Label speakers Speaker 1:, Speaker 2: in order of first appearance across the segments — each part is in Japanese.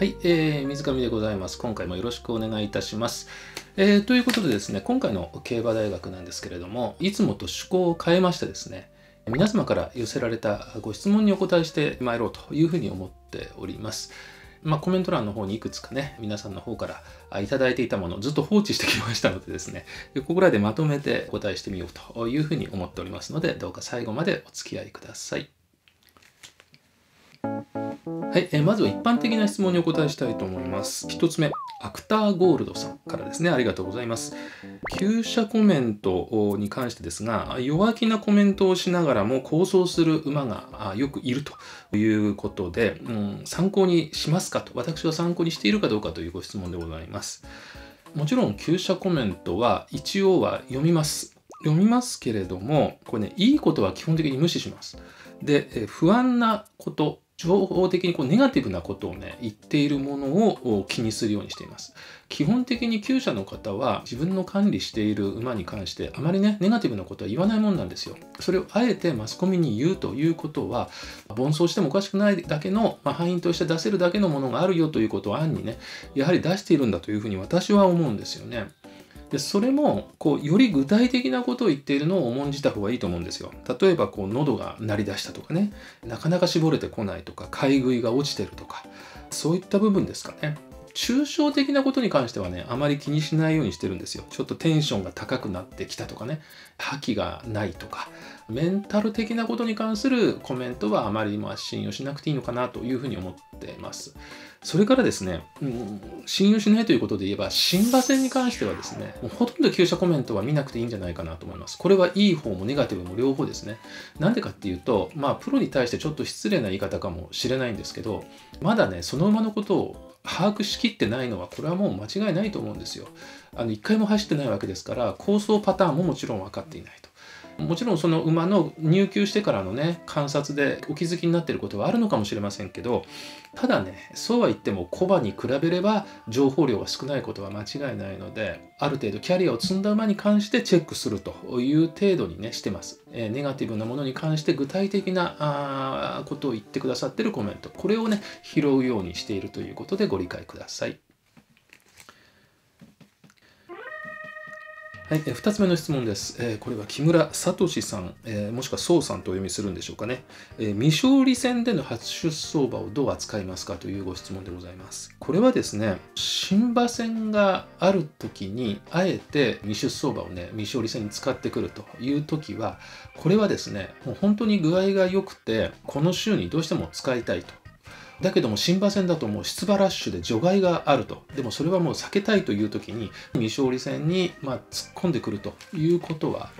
Speaker 1: はい、えー、水上でございます。今回もよろしくお願いいたします。えー、ということでですね、今回の競馬大学なんですけれども、いつもと趣向を変えましてですね、皆様から寄せられたご質問にお答えしてまいろうというふうに思っております。まあ、コメント欄の方にいくつかね、皆さんの方からいただいていたものをずっと放置してきましたのでですね、ここらでまとめてお答えしてみようというふうに思っておりますので、どうか最後までお付き合いください。はい、え、まずは一般的な質問にお答えしたいと思います。1つ目、アクターゴールドさんからですね、ありがとうございます。旧車コメントに関してですが、弱気なコメントをしながらも構想する馬がよくいるということで、うん、参考にしますかと、私は参考にしているかどうかというご質問でございます。もちろん、旧車コメントは一応は読みます。読みますけれども、これね、いいことは基本的に無視します。で、不安なこと、情報的にこうネガティブなことをね言っているものを気にするようにしています。基本的に厩舎の方は自分の管理している馬に関してあまりねネガティブなことは言わないもんなんですよ。それをあえてマスコミに言うということは奔走してもおかしくないだけの、まあ、範囲として出せるだけのものがあるよということを暗にねやはり出しているんだというふうに私は思うんですよね。でそれもこうより具体的なことを言っているのを重んじた方がいいと思うんですよ。例えばこう喉が鳴り出したとかねなかなか絞れてこないとか買い食いが落ちてるとかそういった部分ですかね。抽象的なことに関してはねあまり気にしないようにしてるんですよ。ちょっとテンションが高くなってきたとかね覇気がないとかメンタル的なことに関するコメントはあまりまあ信用しなくていいのかなというふうに思ってます。それからですね、うん、信用しないということで言えば、新馬戦に関してはですね、もうほとんど旧車コメントは見なくていいんじゃないかなと思います。これはいい方もネガティブも両方ですね。なんでかっていうと、まあ、プロに対してちょっと失礼な言い方かもしれないんですけど、まだね、その馬のことを把握しきってないのは、これはもう間違いないと思うんですよ。あの、一回も走ってないわけですから、構想パターンももちろん分かっていないと。もちろんその馬の入厩してからのね観察でお気づきになってることはあるのかもしれませんけどただねそうは言ってもコバに比べれば情報量が少ないことは間違いないのである程度キャリアを積んだ馬に関してチェックするという程度にねしてます、えー、ネガティブなものに関して具体的なあことを言ってくださってるコメント。これをね拾うようにしているということでご理解ください。はい、え2つ目の質問です。えー、これは木村聡さん、えー、もしくは宋さんとお読みするんでしょうかね、えー、未勝利戦での初出走馬をどう扱いますかというご質問でございます。これはですね、新馬戦がある時に、あえて未出走馬をね、未勝利戦に使ってくるという時は、これはですね、もう本当に具合が良くて、この週にどうしても使いたいとだけども新馬戦だともう出馬ラッシュで除外があると。でもそれはもう避けたいという時に未勝利戦にま突っ込んでくるということは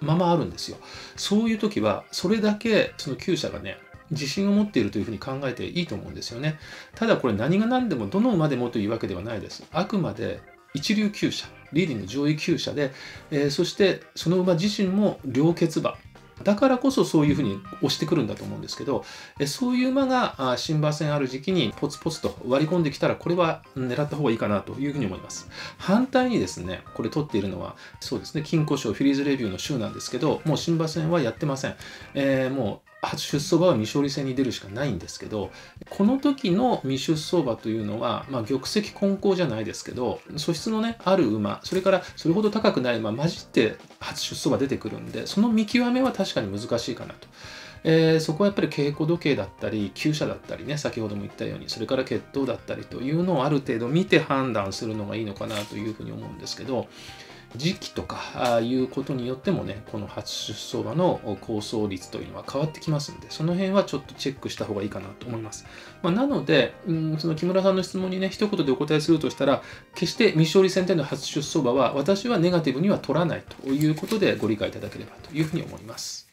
Speaker 1: ままあるんですよ。そういう時はそれだけその厩舎がね自信を持っているというふうに考えていいと思うんですよね。ただこれ何が何でもどの馬でもというわけではないです。あくまで一流厩舎リーディング上位厩舎で、えー、そしてその馬自身も両決馬。だからこそそういうふうに押してくるんだと思うんですけど、そういう馬が新馬戦ある時期にポツポツと割り込んできたら、これは狙った方がいいかなというふうに思います。反対にですね、これ取っているのは、そうですね、金庫賞フィリーズレビューの週なんですけど、もう新馬戦はやってません。えー、もう出走馬は未勝利戦に出るしかないんですけどこの時の未出走馬というのは、まあ、玉石混交じゃないですけど素質のねある馬それからそれほど高くない馬混じって初出走馬出てくるんでその見極めは確かに難しいかなと。えー、そこはやっぱり稽古時計だったり厩舎だったりね先ほども言ったようにそれから血統だったりというのをある程度見て判断するのがいいのかなというふうに思うんですけど時期とかああいうことによってもねこの初出走馬の構想率というのは変わってきますんでその辺はちょっとチェックした方がいいかなと思います、まあ、なのでうんその木村さんの質問にね一言でお答えするとしたら決して未勝利戦での初出走馬は私はネガティブには取らないということでご理解いただければというふうに思います。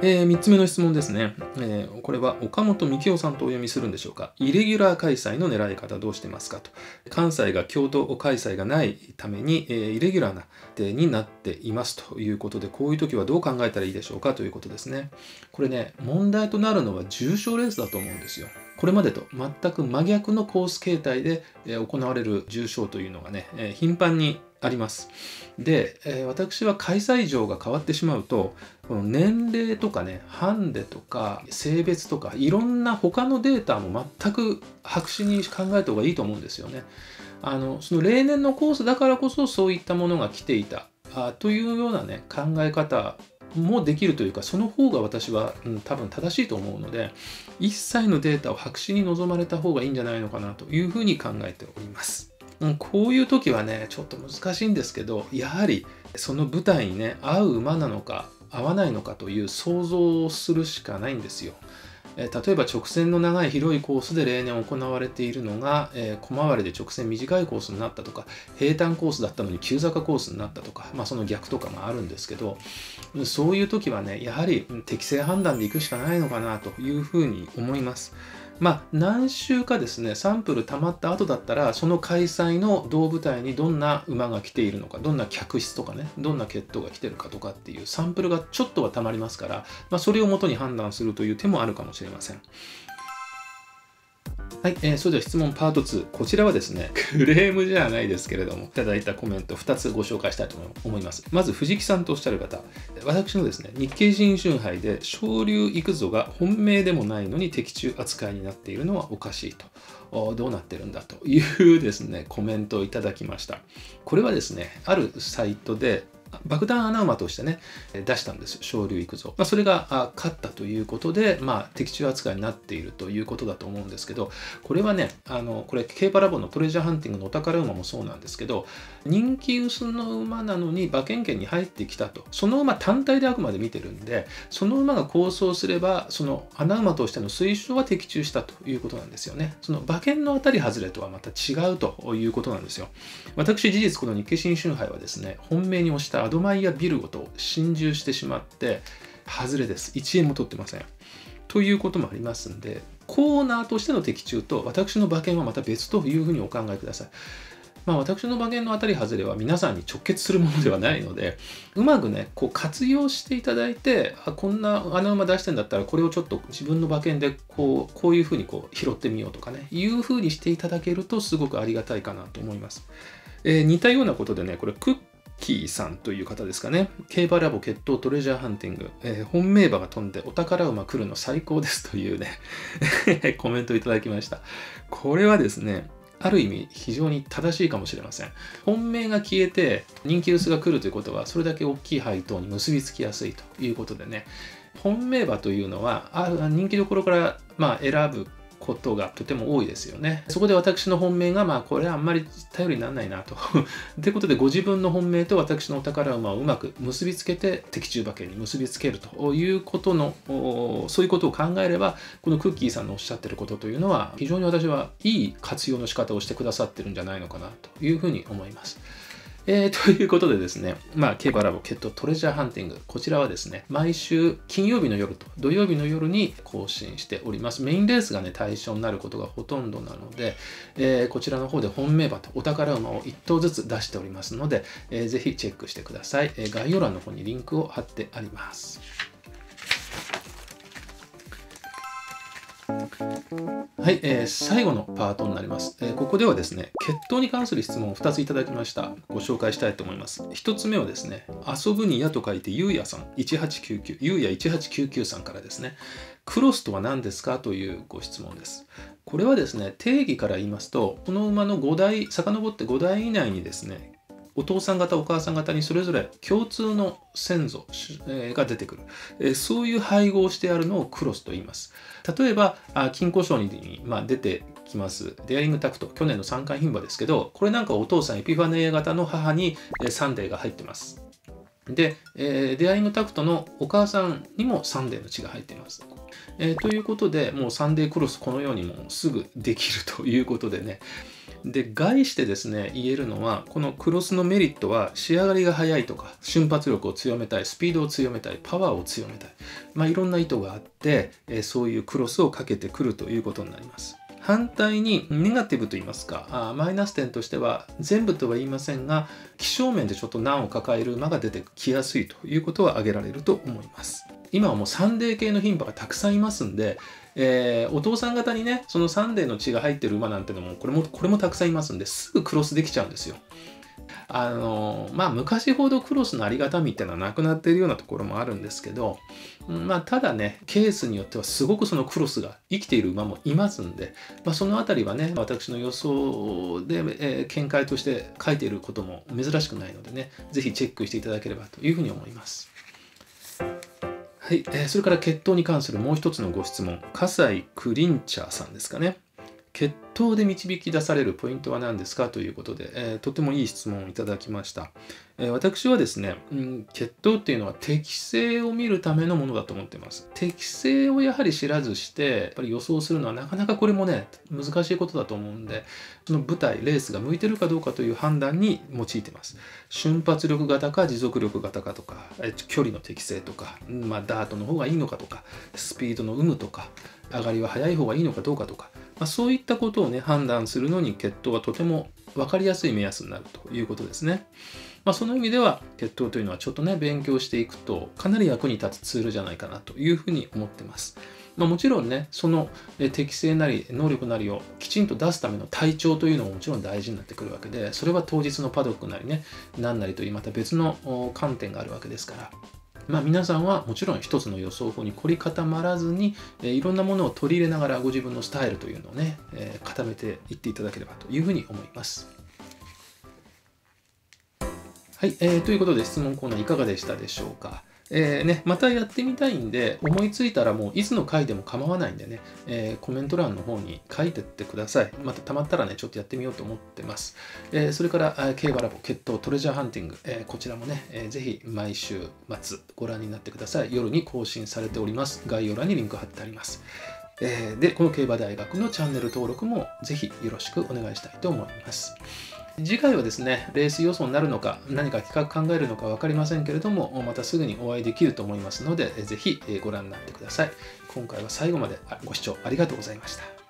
Speaker 1: えー、3つ目の質問ですね、えー、これは岡本幹夫さんとお読みするんでしょうか？イレギュラー開催の狙い方どうしてますか？と。関西が京都開催がないために、えー、イレギュラーなデになっていますということで、こういう時はどう考えたらいいでしょうか？ということですね。これね、問題となるのは重賞レースだと思うんですよ。これまでと全く真逆のコース形態で行われる重賞というのがね、頻繁にあります。で、えー、私は開催場が変わってしまうとこの年齢とかねハンデとか性別とかいろんな他のデータも全く白紙に考えた方がいいと思うんですよね。あのその例年のコースだからこそそういったものが来ていたあというようなね考え方もできるというかその方が私は、うん、多分正しいと思うので一切のデータを白紙に臨まれた方がいいんじゃないのかなというふうに考えております。うん、こういう時はねちょっと難しいんですけどやはりその舞台にね合う馬なのか合わないのかという想像をするしかないんですよ。え例えば直線の長い広いコースで例年行われているのが、えー、小回りで直線短いコースになったとか平坦コースだったのに急坂コースになったとか、まあ、その逆とかもあるんですけどそういう時はねやはり適正判断でいくしかないのかなというふうに思います。まあ、何週かですねサンプル溜まった後だったらその開催の胴舞台にどんな馬が来ているのかどんな客室とかねどんな血統が来てるかとかっていうサンプルがちょっとは溜まりますから、まあ、それをもとに判断するという手もあるかもしれません。はい、えー、それでは質問パート2。こちらはですね、クレームじゃないですけれども、いただいたコメント2つご紹介したいと思います。まず、藤木さんとおっしゃる方。私のですね、日経新春杯で昇竜行くぞが本命でもないのに的中扱いになっているのはおかしいと。どうなってるんだというですね、コメントをいただきました。これはですね、あるサイトで爆弾穴馬としてね、出したんです。昇竜行くぞ。まあ、それが勝ったということで、まあ、的中扱いになっているということだと思うんですけど、これはね、あの、これ、競馬ラボのトレジャーハンティングのお宝馬もそうなんですけど、人気薄の馬なのに馬券圏に入ってきたと。その馬単体であくまで見てるんで、その馬が構想すれば、その穴馬としての推奨は的中したということなんですよね。その馬券の当たり外れとはまた違うということなんですよ。私、事実、この日経新春杯はですね、本命に押したアドマイヤ・ビルゴと心中してしまって外れです。1円も取ってません。ということもありますんでコーナーとしての的中と私の馬券はまた別というふうにお考えください。まあ、私の馬券の当たり外れは皆さんに直結するものではないのでうまくねこう活用していただいてあこんな穴馬出してんだったらこれをちょっと自分の馬券でこうこういうふうにこう拾ってみようとかねいうふうにしていただけるとすごくありがたいかなと思います。えー、似たようなことでねこれクッキーさんという方ですかね。競馬ラボ決闘トレジャーハンティング、えー、本命馬が飛んでお宝馬来るの最高ですというね コメントいただきました。これはですね、ある意味非常に正しいかもしれません。本命が消えて人気薄が来るということはそれだけ大きい配当に結びつきやすいということでね、本命馬というのはあ人気どころからまあ選ぶことがとても多いですよね。そこで私の本命が、まあ、これはあんまり頼りにならないなと。ということで、ご自分の本命と私のお宝馬をうまく結びつけて、的中馬券に結びつけるということの、そういうことを考えれば、このクッキーさんのおっしゃってることというのは、非常に私はいい活用の仕方をしてくださってるんじゃないのかなというふうに思います。えー、ということでですね、まあ、競馬ラボケットトレジャーハンティング、こちらはですね、毎週金曜日の夜と土曜日の夜に更新しております。メインレースがね、対象になることがほとんどなので、えー、こちらの方で本命馬とお宝馬を1頭ずつ出しておりますので、えー、ぜひチェックしてください、え概要欄の方にリンクを貼ってあります。はい、えー、最後のパートになります、えー、ここではですね、血統に関する質問を2ついただきました。ご紹介したいと思います。1つ目はですね、遊ぶにやと書いてゆうやさん、1899、ゆうや1899さんからですね、クロスとは何ですか？というご質問です。これはですね、定義から言いますと、この馬の5代、遡って5代以内にですね、お父さん方お母さん方にそれぞれ共通の先祖が出てくる。そういう配合をしてあるのをクロスと言います。例えば金鯱賞に、出てきます。デアリングタクト。去年の3冠牝馬ですけどこれなんかお父さんエピファネイア型の母にサンデーが入ってます。で、えー、デアリングタクトのお母さんにもサンデーの血が入っています。えー、ということで、もうサンデークロスこのようにもうすぐできるということでね、で概してですね言えるのはこのクロスのメリットは仕上がりが早いとか瞬発力を強めたいスピードを強めたいパワーを強めたい、まあ、いろんな意図があって、えそういうクロスをかけてくるということになります。反対にネガティブと言いますかあマイナス点としては全部とは言いませんが気性面でちょっと難を抱える馬が出てきやすいということは挙げられると思います今はもうサンデー系の牝馬がたくさんいますんでえー、お父さん方にね、そのサンデーの血が入ってる馬なんてのも、これも、これもたくさんいますんで、すぐクロスできちゃうんですよ。あのまあ昔ほどクロスのありがたみっていうのはなくなっているようなところもあるんですけど、まあただねケースによってはすごくそのクロスが生きている馬もいますんで、まあ、その辺りはね私の予想で、えー、見解として書いていることも珍しくないのでね是非チェックしていただければというふうに思います。はい、えー、それから血統に関するもう一つのご質問、葛西クリンチャーさんですかね。血統で導き出されるポイントは何ですかということで、えー、とてもいい質問をいただきました。えー、私はですね、うん、血統っていうのは適性を見るためのものだと思っています。適性をやはり知らずして、やっぱり予想するのはなかなかこれもね、難しいことだと思うんで、その舞台、レースが向いてるかどうかという判断に用いてます。瞬発力型か持続力型かとか、え距離の適性とか、まあ、ダートの方がいいのかとか、スピードの有無とか、上がりは速い方がいいのかどうかとか、まあ、そういったことをね判断するのに血統はとても分かりやすい目安になるということですね。まあ、その意味では血統というのはちょっとね勉強していくとかなり役に立つツールじゃないかなというふうに思ってます。まあ、もちろんねその適性なり能力なりをきちんと出すための体調というのももちろん大事になってくるわけでそれは当日のパドックなりね何なりというまた別の観点があるわけですからまあ、皆さんはもちろん一つの予想法に凝り固まらずに、えー、いろんなものを取り入れながらご自分のスタイルというのをね、えー、固めていっていただければというふうに思います。はい、えー、ということで質問コーナーいかがでしたでしょうか？えー、ね、またやってみたいんで、思いついたらもういつの回でも構わないんでね、えー、コメント欄の方に書いてってください。またたまったらね、ちょっとやってみようと思ってます。えー、それから、競馬ラボ、決闘、トレジャーハンティング、えこちらもね、えー、ぜひ毎週末ご覧になってください。夜に更新されております。概要欄にリンク貼ってあります。えで、この競馬大学のチャンネル登録もぜひよろしくお願いしたいと思います。次回はですね、レース予想になるのか、何か企画考えるのか分かりませんけれども、またすぐにお会いできると思いますので、ぜひご覧になってください。今回は最後までご視聴ありがとうございました。